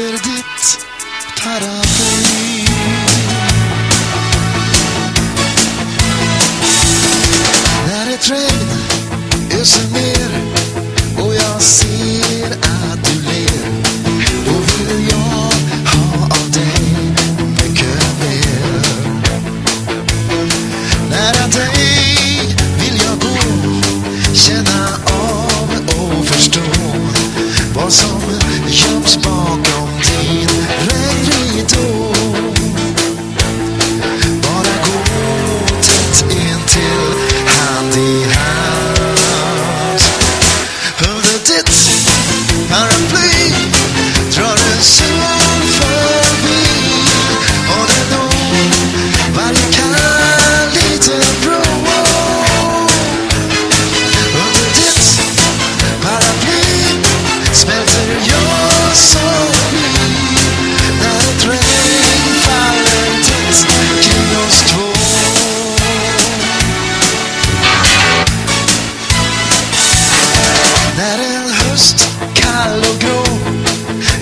under ditt paraply När ett regn öser ner och jag ser att du ler Då vill jag ha av dig mycket mer. Nära dig vill jag gå Känna av och förstå Vad som göms bakom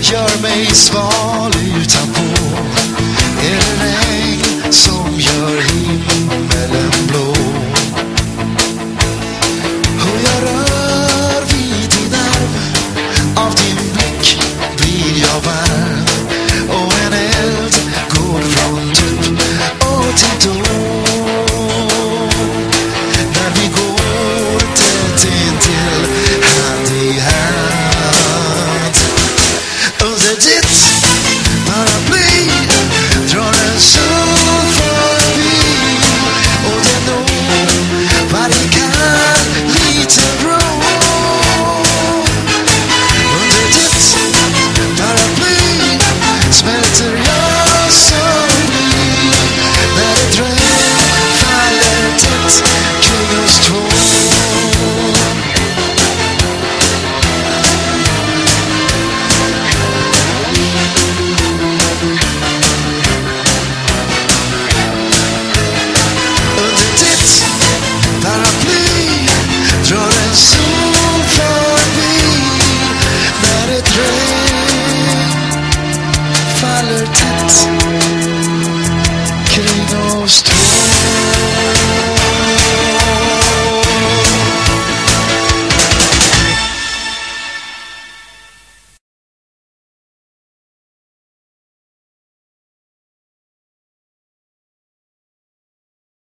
gör mig sval utanpå. Är det regn som gör himmelen blå? Och jag rör vid din arm av din blick blir jag varm.